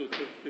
to, to,